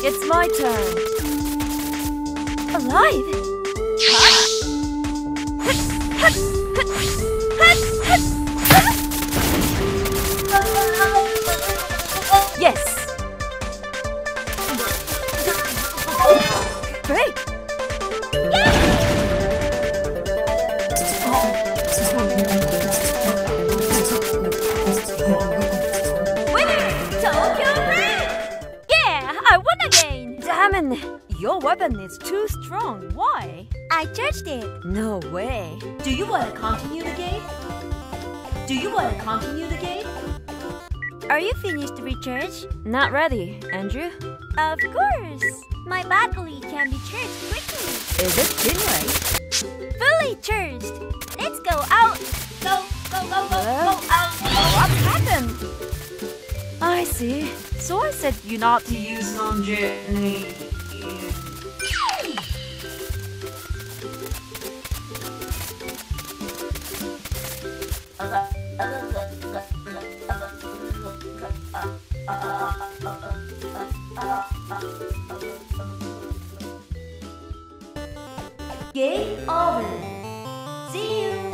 It's my turn. Alive? Huh? Your weapon is too strong. Why? I charged it. No way. Do you want to continue the game? Do you want to continue the game? Are you finished to recharge? Not ready, Andrew. Of course. My battery can be charged quickly. Is it Jinwei? Fully charged. Let's go out. Go, go, go, go, go out. What happened? I see. So I said you not to use Sanjay. Game over. See you